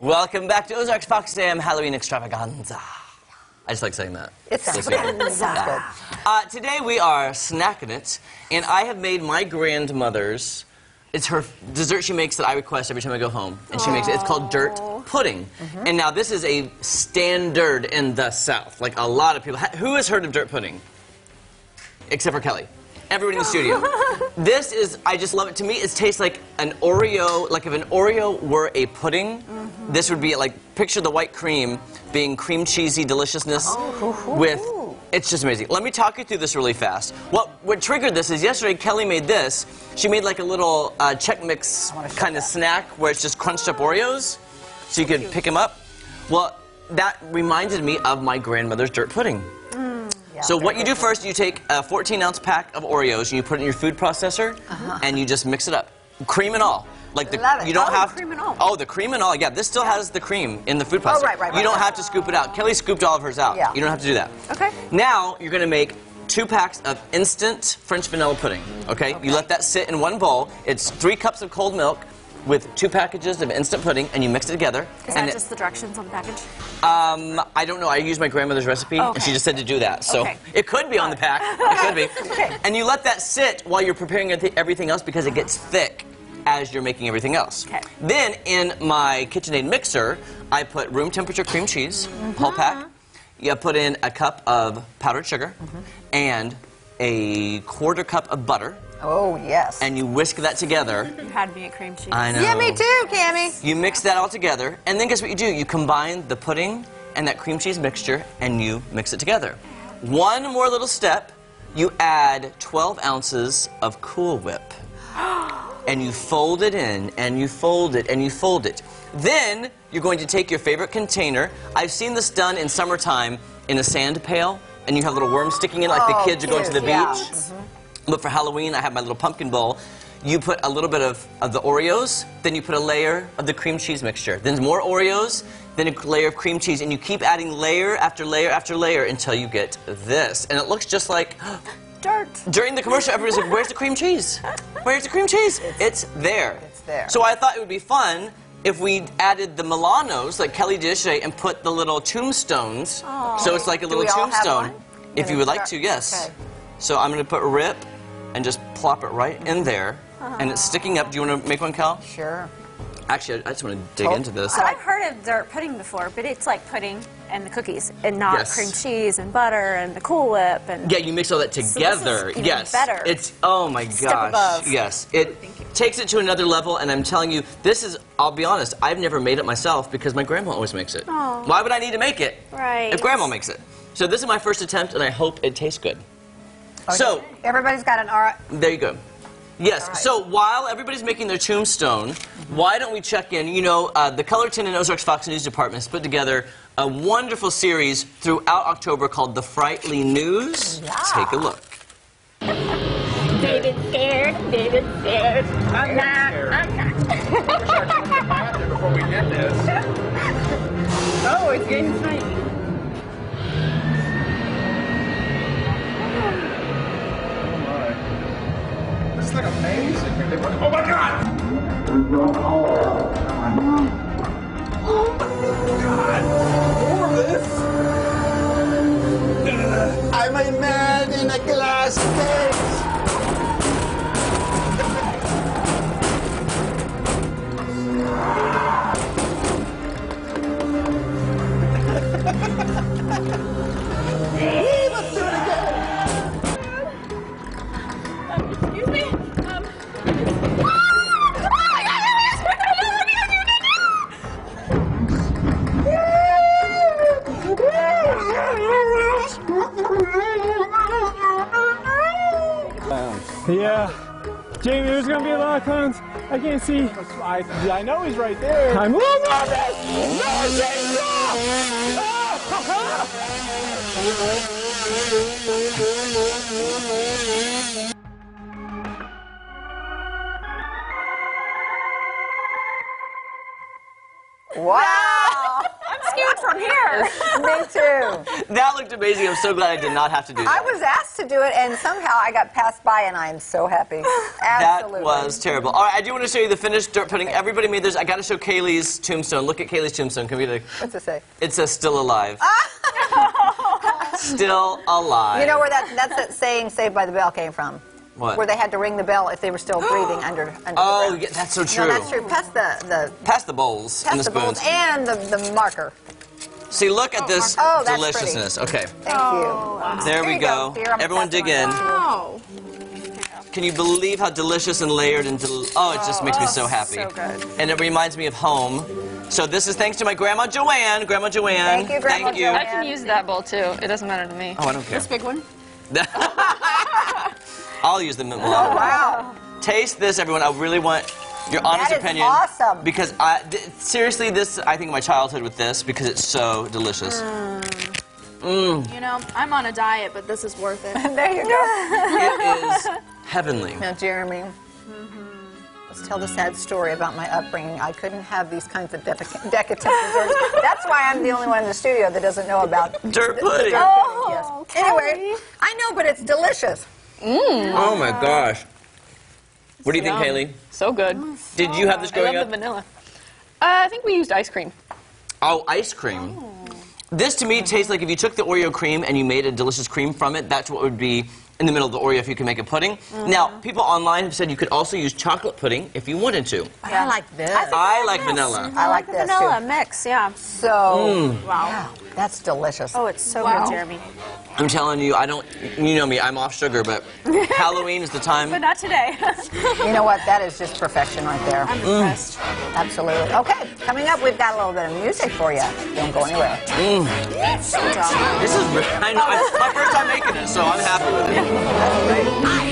Welcome back to Ozarks Fox AM Halloween Extravaganza. I just like saying that. It sounds Just good. so you know. It sounds good. Uh, today we are snacking it, and I have made my grandmother's. It's her dessert she makes that I request every time I go home, and she makes it. It's called dirt pudding, and now this is a standard in the South. Like a lot of people. Who has heard of dirt pudding? Except for Kelly. Everybody in the studio. This is, I just love it. To me, it tastes like an Oreo, like if an Oreo were a pudding, this would be like, picture the white cream being cream cheesy deliciousness with, it's just amazing. Let me talk you through this really fast. What, what triggered this is yesterday Kelly made this. She made like a little uh, Chex Mix kind of snack where it's just crunched up Oreos, so you could pick them up. Well, that reminded me of my grandmother's dirt pudding. So what you do first, you take a 14 ounce pack of Oreos and you put it in your food processor, uh-huh. and you just mix it up, cream and all. Like the, Love it. you don't Oh, have cream and all. Oh, the cream and all. Yeah, this still has the cream in the food oh, processor. Oh, right, right, You don't have to scoop it out. Kelly scooped all of hers out. Yeah. You don't have to do that. Okay. Now you're gonna make two packs of instant French vanilla pudding. Okay. You let that sit in one bowl. It's three cups of cold milk with two packages of instant pudding, and you mix it together. Is and that just the directions on the package? um, I don't know. I used my grandmother's recipe, and she just said to do that. So Okay. it could be on the pack. It could be. And you let that sit while you're preparing everything else because it gets thick as you're making everything else. Okay. Then in my KitchenAid mixer, I put room temperature cream cheese, whole pack. You put in a cup of powdered sugar and a quarter cup of butter, Oh, yes. and you whisk that together. You had me at cream cheese. I know. yeah, me too, Cammy. You mix that all together, and then guess what you do? You combine the pudding and that cream cheese mixture, and you mix it together. One more little step, you add 12 ounces of Cool Whip. And you fold it in, and you fold it, and you fold it. Then you're going to take your favorite container. I've seen this done in summertime in a sand pail, and you have little worms sticking in, like the Oh, kids are going to the cute, yeah. beach. Mm-hmm. But for Halloween, I have my little pumpkin bowl. You put a little bit of, of the Oreos, then you put a layer of the cream cheese mixture. Then more Oreos, then a layer of cream cheese, and you keep adding layer after layer after layer until you get this. And it looks just like Dirt. during the commercial, everybody's like, "Where's the cream cheese? Where's the cream cheese?" It's there. It's there. So I thought it would be fun if we added the Milanos, like Kelly did yesterday, and put the little tombstones. So oh. it's like a Do little we all have tombstone. one? If you would like to, yes. okay. So I'm going to put rip and just plop it right in there. And it's sticking up. Do you want to make one, Cal? Sure. Actually, I I just want to dig Oh. into this. So I've heard of dirt pudding before, but it's like pudding and the cookies, and not Yes. cream cheese and butter and the Cool Whip and. Yeah, you mix all that together. even yes. better. It's oh my Step gosh. above. Yes. It takes it to another level and I'm telling you, this is I'll be honest, I've never made it myself because my grandma always makes it. Aw. Why would I need to make it? Right. If grandma makes it. So this is my first attempt and I hope it tastes good. So Everybody's got an R. there you go. Yes. All right. So while everybody's making their tombstone, why don't we check in? You know, uh, the KOLR10 and Ozarks Fox News Department has put together a wonderful series throughout October called The Frightly News. Yeah. Take a look. David scared, David scared. I'm not, I'm not. before we did this. Oh, it's getting funny. Is like amazing. Oh my god! God! More of this? I'm a man in a glass case. Yeah. Jamie, there's gonna be a lot of clowns. I can't see. I, I know he's right there. I'm no more this! No, Jamie, no! Wow. Scared from here. Me too. That looked amazing. I'm so glad I did not have to do that. I was asked to do it, and somehow I got passed by, and I am so happy. That was terrible. All right, I do want to show you the finished dirt pudding. Everybody made theirs. I got to show Kaylee's tombstone. Look at Kaylee's tombstone. Can we get a, What's it say? it says still alive. still alive. You know where that that's that saying "Saved by the Bell" came from? What? Where they had to ring the bell if they were still breathing under under. Oh, the ground. yeah, that's so true. No, that's true. Pass the the Pass the bowls pass and the the bowls and the, the marker. See, look at oh, this Oh, that's deliciousness. Okay, Thank you. Oh, there, we you go. Here, Everyone dig in. mine. Oh. Can you believe how delicious and layered and del- oh, it just makes me oh, so happy. so good. And it reminds me of home. So this is thanks to my grandma Joanne. Grandma Joanne. Thank you, Grandma Thank you. Joanne. I can use that bowl too. It doesn't matter to me. Oh, I don't care. This big one. I'll use the mint Oh, wow. Taste this, everyone. I really want your honest That is opinion. awesome. Because I th- seriously, this I think of my childhood with this because it's so delicious. Mm. Mm. You know, I'm on a diet, but this is worth it. There you go. It is heavenly. Now, Jeremy, mm-hmm. let's tell the sad story about my upbringing. I couldn't have these kinds of decadent desserts. That's why I'm the only one in the studio that doesn't know about Dirt pudding. Dirt pudding, oh, yes. Oh, Anyway, I know, but it's delicious. Oh my gosh. What do you think, Yum. Haley? So good. Did you have this I growing love up? the vanilla. Uh, I think we used ice cream. Oh, ice cream. This to me tastes like if you took the Oreo cream and you made a delicious cream from it, that's what would be in the middle of the Oreo if you can make a pudding. Mm-hmm. Now, people online have said you could also use chocolate pudding if you wanted to. I like this. I like vanilla. I like the this vanilla too. mix, yeah. So, Mm. wow, that's delicious. Oh, it's so Wow. good, Jeremy. I'm telling you, I don't, you know me, I'm off sugar, but Halloween is the time. But time. not today. You know what? That is just perfection right there. I'm impressed. Mm. Absolutely. Okay, coming up, we've got a little bit of music for you. Don't go anywhere. Mm. This is, re- I know, it's my first time making it, so I'm happy with it. 我爱